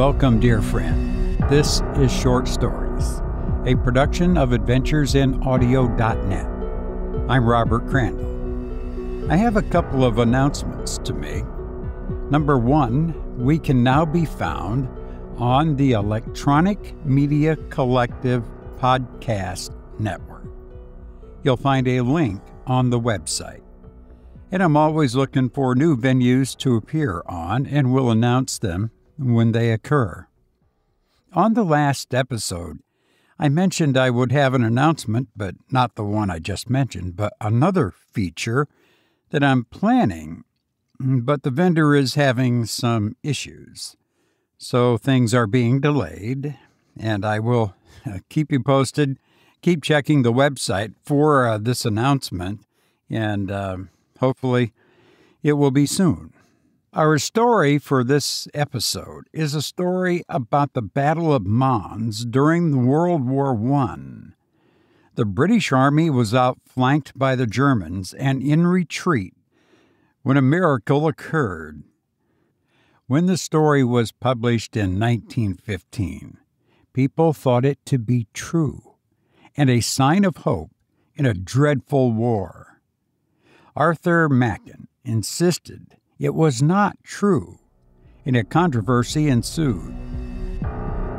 Welcome, dear friend. This is Short Stories, a production of AdventuresInAudio.net. I'm Robert Crandall. I have a couple of announcements to make. Number one, we can now be found on the Electronic Media Collective Podcast Network. You'll find a link on the website. And I'm always looking for new venues to appear on and will announce them when they occur. On the last episode, I mentioned I would have an announcement, but not the one I just mentioned, but another feature that I'm planning, but the vendor is having some issues. So things are being delayed, and I will keep you posted. Keep checking the website for uh, this announcement, and uh, hopefully it will be soon. Our story for this episode is a story about the Battle of Mons during World War I. The British Army was outflanked by the Germans and in retreat when a miracle occurred. When the story was published in 1915, people thought it to be true and a sign of hope in a dreadful war. Arthur Machen insisted it was not true, and a controversy ensued.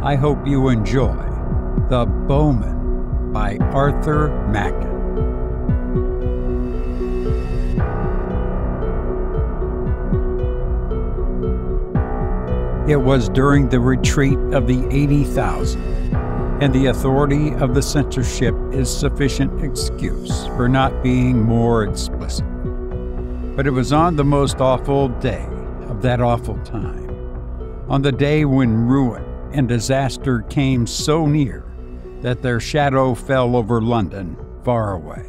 I hope you enjoy The Bowmen by Arthur Machen. It was during the retreat of the 80,000, and the authority of the censorship is sufficient excuse for not being more explicit. But it was on the most awful day of that awful time, on the day when ruin and disaster came so near that their shadow fell over London far away.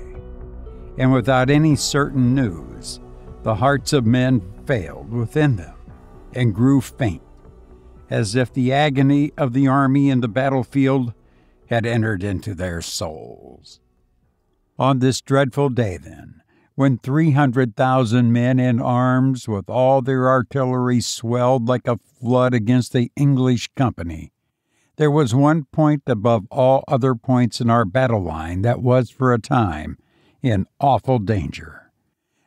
And without any certain news, the hearts of men failed within them and grew faint as if the agony of the army in the battlefield had entered into their souls. On this dreadful day, then, when 300,000 men in arms with all their artillery swelled like a flood against the English company, there was one point above all other points in our battle line that was for a time in awful danger,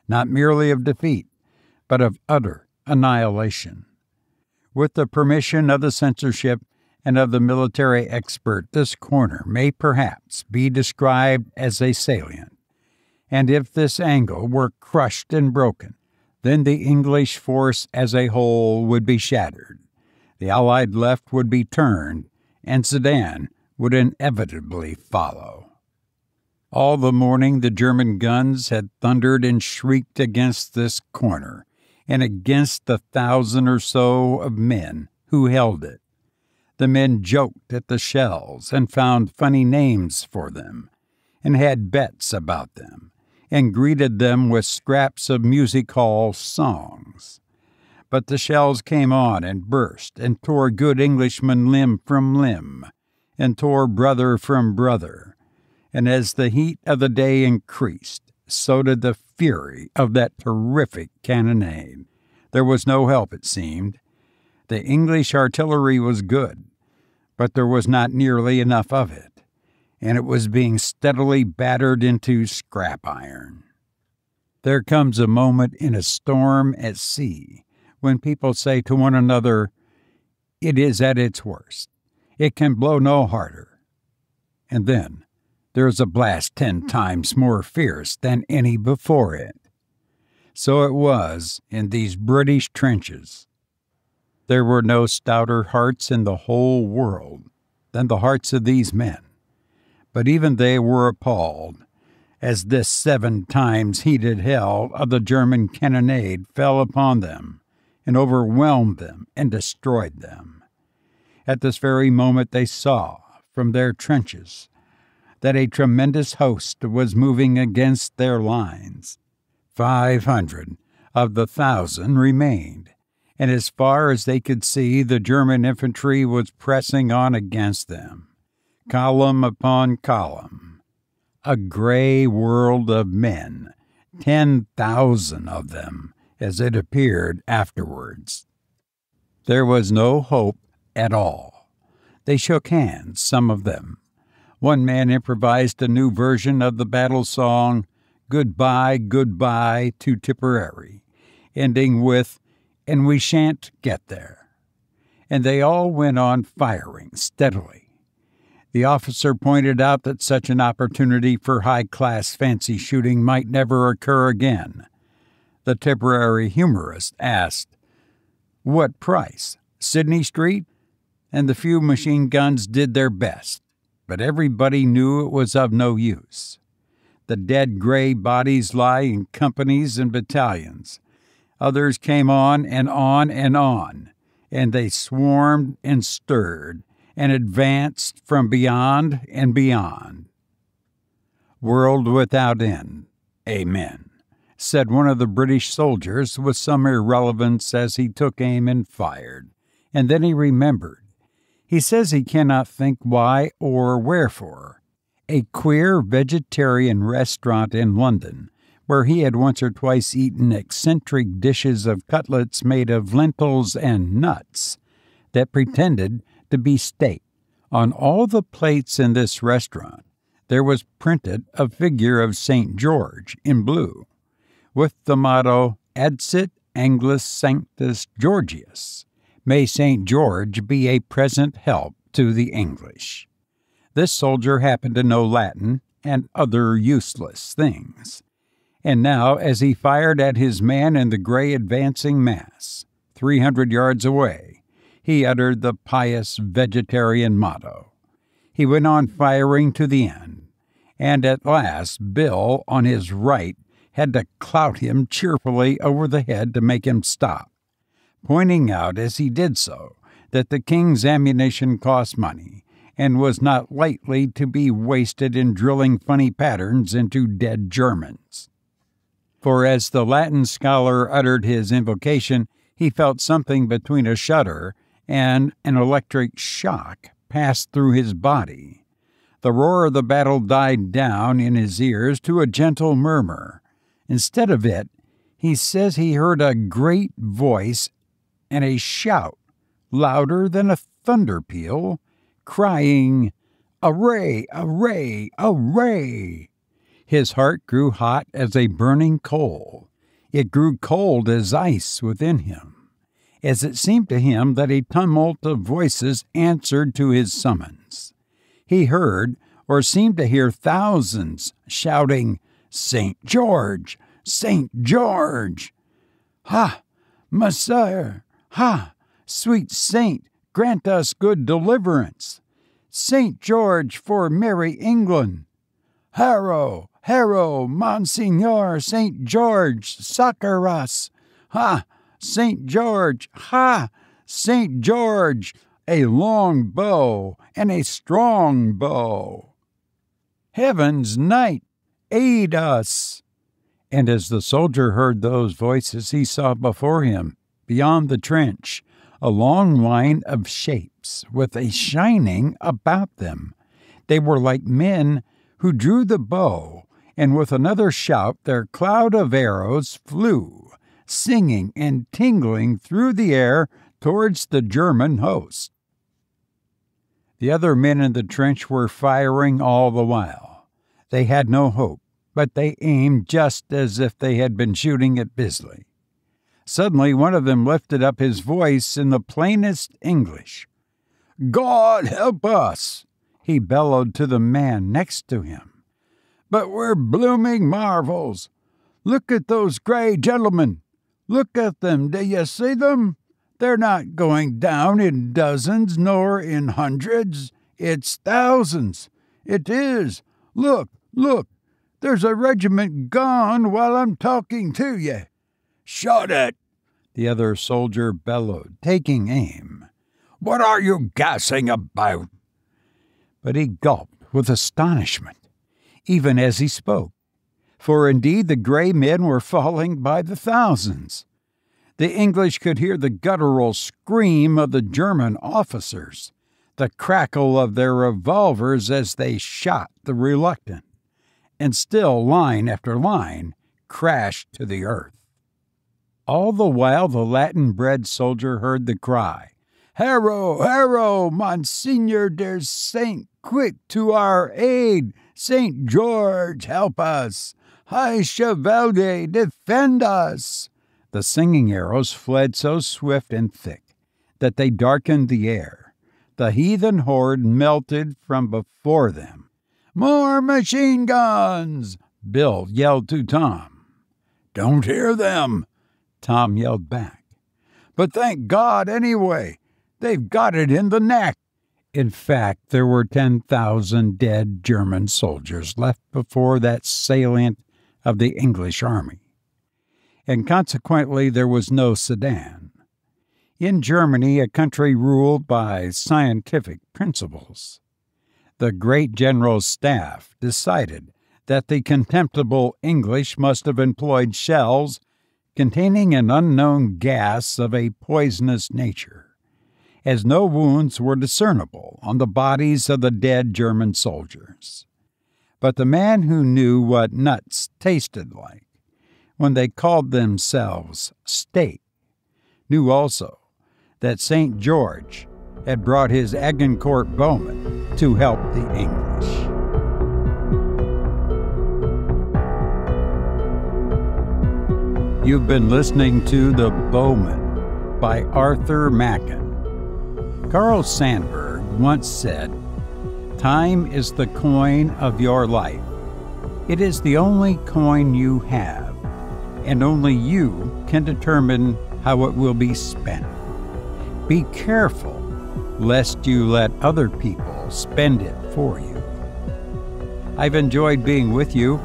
not merely of defeat, but of utter annihilation. With the permission of the censorship and of the military expert, this corner may perhaps be described as a salient. And if this angle were crushed and broken, then the English force as a whole would be shattered. The Allied left would be turned, and Sedan would inevitably follow. All the morning the German guns had thundered and shrieked against this corner, and against the thousand or so of men who held it. The men joked at the shells and found funny names for them, and had bets about them, and greeted them with scraps of music hall songs. But the shells came on and burst and tore good Englishmen limb from limb, and tore brother from brother. And as the heat of the day increased, so did the fury of that terrific cannonade. There was no help, it seemed. The English artillery was good, but there was not nearly enough of it, and it was being steadily battered into scrap iron. There comes a moment in a storm at sea when people say to one another, It is at its worst. It can blow no harder. And then there is a blast ten hmm. times more fierce than any before it. So it was in these British trenches. There were no stouter hearts in the whole world than the hearts of these men, but even they were appalled as this seven times heated hell of the German cannonade fell upon them and overwhelmed them and destroyed them. At this very moment, they saw from their trenches that a tremendous host was moving against their lines. Five hundred of the thousand remained, and as far as they could see, the German infantry was pressing on against them, column upon column. A gray world of men, ten thousand of them, as it appeared afterwards. There was no hope at all. They shook hands, some of them. One man improvised a new version of the battle song, Goodbye, Goodbye to Tipperary, ending with, And we shan't get there. And they all went on firing steadily. The officer pointed out that such an opportunity for high class fancy shooting might never occur again. The Tipperary humorist asked, What price? Sidney Street? And the few machine guns did their best, but everybody knew it was of no use. The dead gray bodies lie in companies and battalions. Others came on and on and on, and they swarmed and stirred and advanced from beyond and beyond. World without end. Amen, said one of the British soldiers with some irrelevance as he took aim and fired. And then he remembered. He says he cannot think why or wherefore a queer vegetarian restaurant in London, where he had once or twice eaten eccentric dishes of cutlets made of lentils and nuts that pretended to be steak. On all the plates in this restaurant, there was printed a figure of St. George in blue, with the motto Adsit Anglis Sanctus Georgius. May St. George be a present help to the English. This soldier happened to know Latin and other useless things. And now, as he fired at his man in the gray advancing mass, 300 yards away, he uttered the pious vegetarian motto. He went on firing to the end, and at last Bill, on his right, had to clout him cheerfully over the head to make him stop, pointing out as he did so that the king's ammunition cost money and was not lightly to be wasted in drilling funny patterns into dead Germans. For as the Latin scholar uttered his invocation, he felt something between a shudder and an electric shock passed through his body. The roar of the battle died down in his ears to a gentle murmur. Instead of it, he says he heard a great voice and a shout, louder than a thunder peal, crying, Array, array, array! His heart grew hot as a burning coal. It grew cold as ice within him, as it seemed to him that a tumult of voices answered to his summons. He heard, or seemed to hear, thousands shouting, St. George! St. George! Ha! messire! Ha! Sweet Saint, grant us good deliverance. St. George for merry England. Harrow, Harrow, Monseigneur St. George, succor us. Ha! St. George, ha! St. George, a long bow and a strong bow. Heaven's knight, aid us! And as the soldier heard those voices, he saw before him, beyond the trench, a long line of shapes with a shining about them. They were like men who drew the bow, and with another shout their cloud of arrows flew, singing and tingling through the air towards the German host. The other men in the trench were firing all the while. They had no hope, but they aimed just as if they had been shooting at Bisley. Suddenly, one of them lifted up his voice in the plainest English. God help us! he bellowed to the man next to him. But we're blooming marvels! Look at those gray gentlemen! Look at them! Do you see them? They're not going down in dozens nor in hundreds. It's thousands. It is. Look, look. There's a regiment gone while I'm talking to you. Shut it! The other soldier bellowed, taking aim. What are you gassing about? But he gulped with astonishment, even as he spoke, for indeed the gray men were falling by the thousands. The English could hear the guttural scream of the German officers, the crackle of their revolvers as they shot the reluctant, and still line after line crashed to the earth. All the while the Latin bred soldier heard the cry Harrow, Harrow, Monseigneur der Saint, quick to our aid! Saint George, help us! High Chevalier, defend us! The singing arrows fled so swift and thick that they darkened the air. The heathen horde melted from before them. More machine guns! Bill yelled to Tom. Don't hear them, Tom yelled back. But thank God anyway. They've got it in the neck. In fact, there were 10,000 dead German soldiers left before that salient of the English army. And consequently, there was no Sedan. In Germany, a country ruled by scientific principles, the great general staff decided that the contemptible English must have employed shells containing an unknown gas of a poisonous nature as no wounds were discernible on the bodies of the dead German soldiers. But the man who knew what nuts tasted like when they called themselves steak knew also that St. George had brought his Agincourt bowmen to help the English. You've been listening to The Bowmen by Arthur Machen. Carl Sandburg once said, Time is the coin of your life. It is the only coin you have, and only you can determine how it will be spent. Be careful lest you let other people spend it for you. I've enjoyed being with you,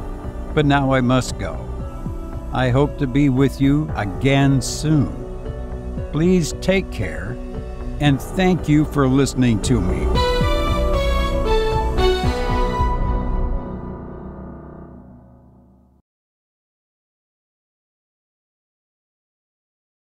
but now I must go. I hope to be with you again soon. Please take care and thank you for listening to me.